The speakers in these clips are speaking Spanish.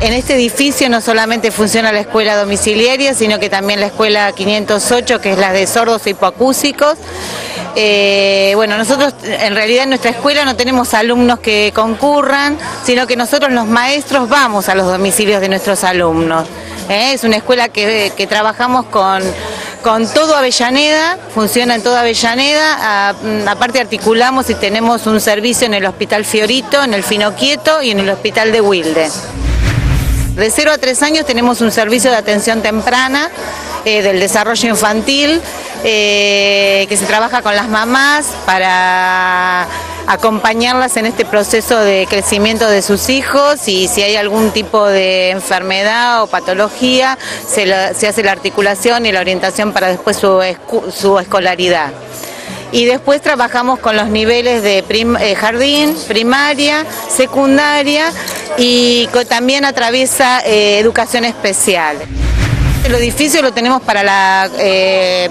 En este edificio no solamente funciona la escuela domiciliaria, sino que también la escuela 508, que es la de sordos e hipoacúsicos. Eh, bueno, nosotros en realidad en nuestra escuela no tenemos alumnos que concurran, sino que nosotros los maestros vamos a los domicilios de nuestros alumnos. ¿eh? Es una escuela que, trabajamos con, todo Avellaneda, funciona en toda Avellaneda, aparte articulamos y tenemos un servicio en el Hospital Fiorito, en el Fino Quieto y en el Hospital de Wilde. De 0 a 3 años tenemos un servicio de atención temprana eh, del desarrollo infantil eh, que se trabaja con las mamás para acompañarlas en este proceso de crecimiento de sus hijos y si hay algún tipo de enfermedad o patología se, hace la articulación y la orientación para después su, su escolaridad y después trabajamos con los niveles de eh, jardín, primaria, secundaria y también atraviesa eh, educación especial. El edificio lo tenemos para la... Eh,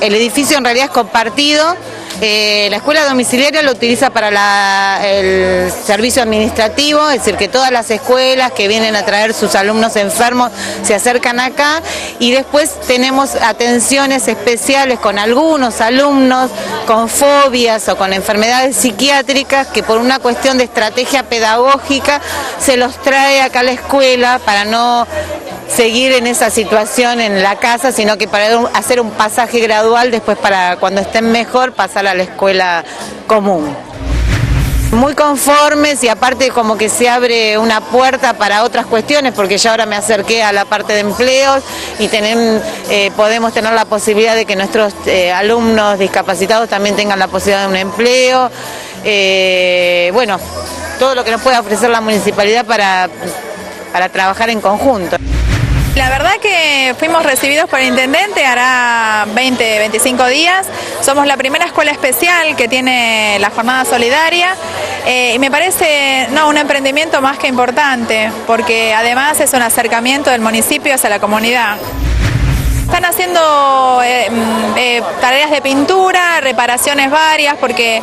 el edificio en realidad es compartido la escuela domiciliaria lo utiliza para el servicio administrativo, es decir, que todas las escuelas que vienen a traer sus alumnos enfermos se acercan acá y después tenemos atenciones especiales con algunos alumnos con fobias o con enfermedades psiquiátricas que por una cuestión de estrategia pedagógica se los trae acá a la escuela para no seguir en esa situación en la casa, sino que para hacer un pasaje gradual después para cuando estén mejor pasar a la escuela común. Muy conformes y aparte como que se abre una puerta para otras cuestiones, porque ya ahora me acerqué a la parte de empleos y eh, podemos tener la posibilidad de que nuestros eh, alumnos discapacitados también tengan la posibilidad de un empleo. Eh, bueno, todo lo que nos pueda ofrecer la municipalidad para, para trabajar en conjunto. La verdad que fuimos recibidos por el intendente hará 20, 25 días. Somos la primera escuela especial que tiene la jornada solidaria eh, y me parece no, un emprendimiento más que importante porque además es un acercamiento del municipio hacia la comunidad. Están haciendo eh, mm, eh, tareas de pintura, reparaciones varias, porque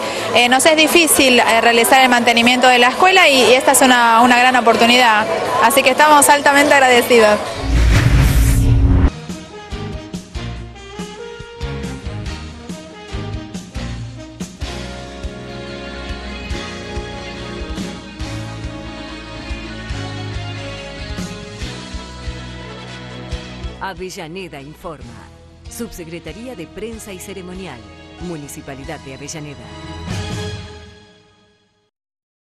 nos es difícil realizar el mantenimiento de la escuela y, esta es una, una gran oportunidad. Así que estamos altamente agradecidos. Avellaneda Informa. Subsecretaría de Prensa y Ceremonial. Municipalidad de Avellaneda.